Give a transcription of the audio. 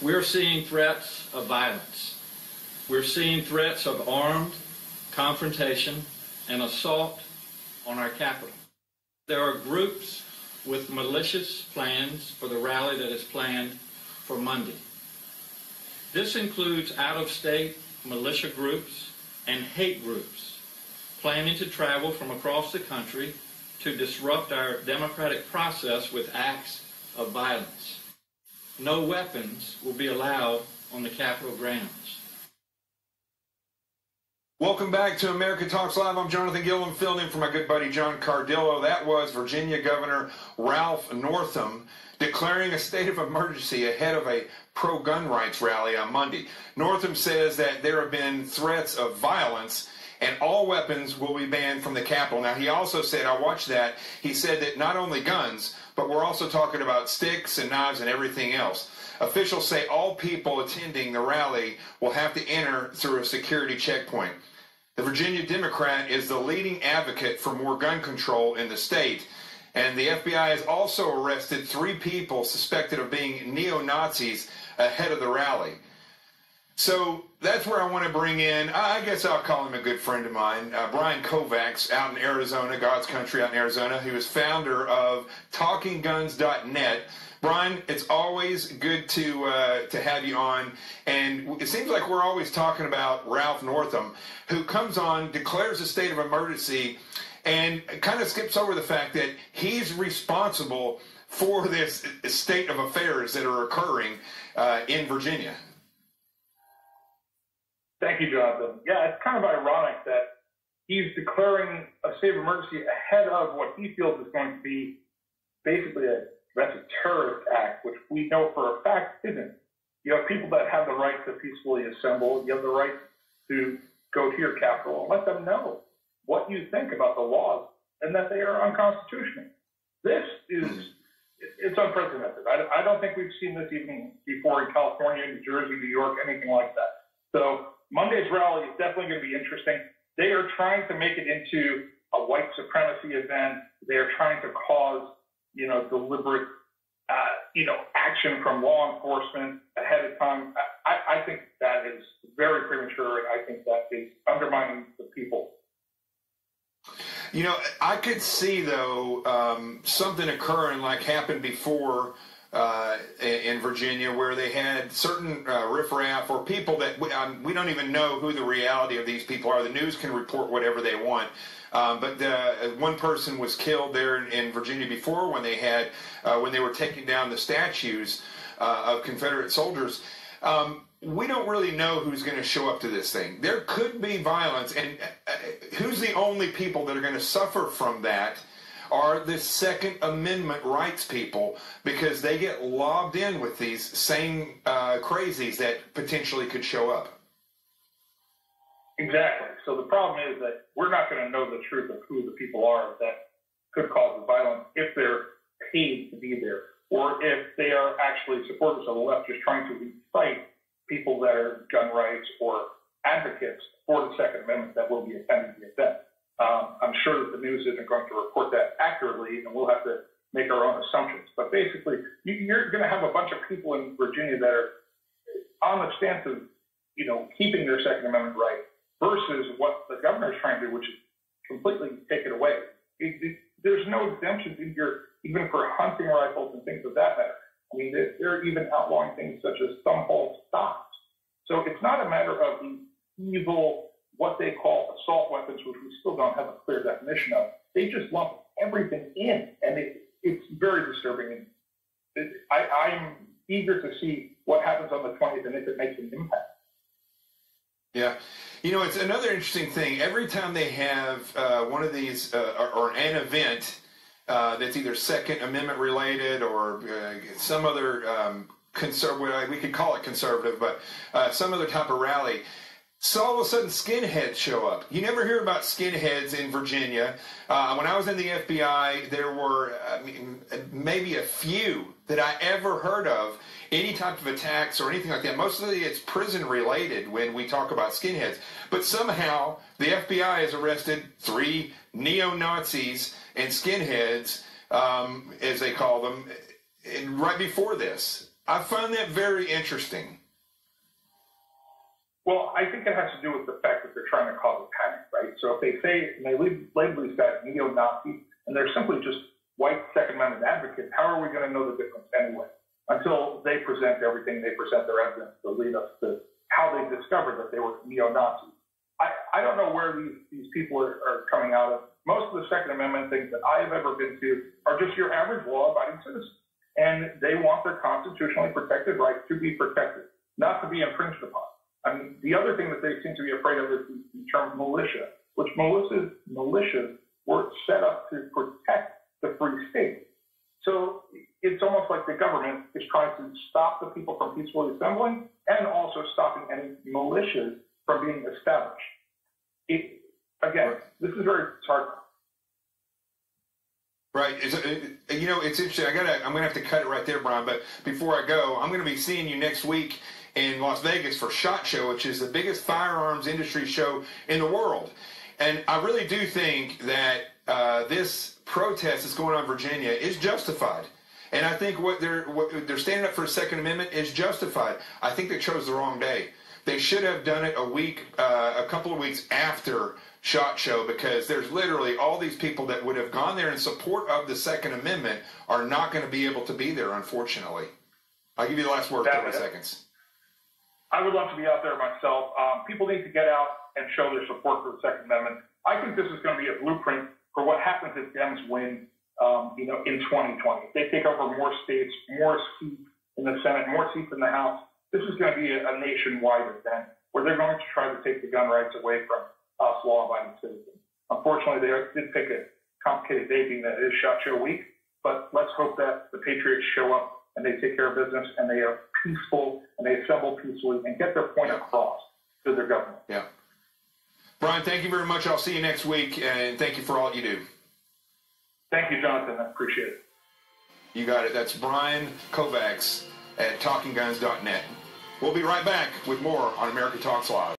We're seeing threats of violence. We're seeing threats of armed confrontation and assault on our capital. There are groups with malicious plans for the rally that is planned for Monday. This includes out-of-state militia groups and hate groups planning to travel from across the country to disrupt our democratic process with acts of violence. No weapons will be allowed on the Capitol grounds. Welcome back to America Talks Live. I'm Jonathan Gilliam, filling in for my good buddy John Cardillo. That was Virginia Governor Ralph Northam declaring a state of emergency ahead of a pro gun rights rally on Monday. Northam says that there have been threats of violence and all weapons will be banned from the Capitol. Now, he also said, I watched that, he said that not only guns, but we're also talking about sticks and knives and everything else. Officials say all people attending the rally will have to enter through a security checkpoint. The Virginia Democrat is the leading advocate for more gun control in the state. And the FBI has also arrested three people suspected of being neo Nazis ahead of the rally. So that's where I want to bring in, I guess I'll call him a good friend of mine, uh, Brian Kovacs out in Arizona, God's country out in Arizona, He was founder of TalkingGuns.net. Brian, it's always good to uh, to have you on, and it seems like we're always talking about Ralph Northam, who comes on, declares a state of emergency, and kind of skips over the fact that he's responsible for this state of affairs that are occurring uh, in Virginia. Thank you, Jonathan. Yeah, it's kind of ironic that he's declaring a state of emergency ahead of what he feels is going to be basically a domestic terrorist act, which we know for a fact isn't. You have people that have the right to peacefully assemble. You have the right to go to your capital and let them know what you think about the laws and that they are unconstitutional. This is it's unprecedented. I, I don't think we've seen this even before in California, New Jersey, New York, anything like that. So Monday's rally is definitely going to be interesting. They are trying to make it into a white supremacy event. They are trying to cause, you know, deliberate, uh, you know, action from law enforcement ahead of time. I, I think that is very premature, and I think that is undermining the people. You know, I could see though um, something occurring like happened before uh, in Virginia where they had certain uh, riffraff or people that we, um, we, don't even know who the reality of these people are. The news can report whatever they want. Um, but uh, one person was killed there in, in Virginia before when they had uh, when they were taking down the statues uh, of Confederate soldiers. Um, we don't really know who's going to show up to this thing. There could be violence, and uh, who's the only people that are going to suffer from that? Are the Second Amendment rights people because they get lobbed in with these same uh, crazies that potentially could show up. Exactly. So the problem is that we're not going to know the truth of who the people are that could cause the violence if they're paid to be there or if they are actually supporters of the left just trying to incite people that are gun rights or advocates for the Second Amendment that will be attending the event. Um, I'm sure that the news isn't going to report that accurately, and we'll have to make our own assumptions. But basically, you're going to have a bunch of people in Virginia that are on the stance of, you know, keeping their Second Amendment right versus what the governor is trying to do, which is completely take it away. It, it, there's no exemptions in here, even for hunting rifles and things of that matter. I mean, they're, they're even outlawing things such as thumb hole stocks. So it's not a matter of the evil what they call assault weapons, which we still don't have a clear definition of. They just lump everything in, and it, it's very disturbing. And I, I'm eager to see what happens on the 20th and if it makes an impact. Yeah. You know, it's another interesting thing. Every time they have uh, one of these, uh, or, or, an event uh, that's either Second Amendment related or uh, some other um, conservative, we could call it conservative, but uh, some other type of rally, so all of a sudden, skinheads show up. You never hear about skinheads in Virginia. Uh, when I was in the FBI, there were maybe a few that I ever heard of any type of attacks or anything like that. Mostly it's prison related when we talk about skinheads. But somehow the FBI has arrested three neo Nazis and skinheads, um, as they call them, right before this. I find that very interesting. Well, I think it has to do with the fact that they're trying to cause a panic, right? So if they say, and they label these guys neo-Nazis, and they're simply just white Second Amendment advocates, how are we going to know the difference anyway? Until they present everything, they present their evidence to lead us to how they discovered that they were neo-Nazis. I, I don't know where these, these people are, are coming out of. Most of the Second Amendment things that I have ever been to are just your average law-abiding citizen. And they want their constitutionally protected right to be protected, not to be infringed upon. Mean, the other thing that they seem to be afraid of is the term militia, which militias, militias were set up to protect the free state. So it's almost like the government is trying to stop the people from peacefully assembling and also stopping any militias from being established. It, again, this is very hard. Right. Uh, you know, it's interesting. I gotta. I'm gonna have to cut it right there, Brian. But before I go, I'm gonna be seeing you next week in Las Vegas for SHOT Show, which is the biggest firearms industry show in the world. And I really do think that uh, this protest that's going on in Virginia is justified. And I think what they're what they're standing up for a Second Amendment is justified. I think they chose the wrong day. They should have done it a week, uh, a couple of weeks after Shot Show, because there's literally all these people that would have gone there in support of the Second Amendment are not going to be able to be there, unfortunately. I'll give you the last word, 30 seconds. I would love to be out there myself. Um, people need to get out and show their support for the Second Amendment. I think this is going to be a blueprint for what happens if Dems win, um, you know, in 2020. If they take over more states, more seats in the Senate, more seats in the House. This is going to be a, a nationwide event where they're going to try to take the gun rights away from us law-abiding citizens. Unfortunately, they did pick a complicated day being that it is SHOT Show Week, but let's hope that the Patriots show up and they take care of business and they are peaceful and they assemble peacefully and get their point across to their government. Yeah. Brian, thank you very much. I'll see you next week, and thank you for all you do. Thank you, Jonathan. I appreciate it. You got it. That's Brian Kovacs at TalkingGuns.net. We'll be right back with more on America Talks Live.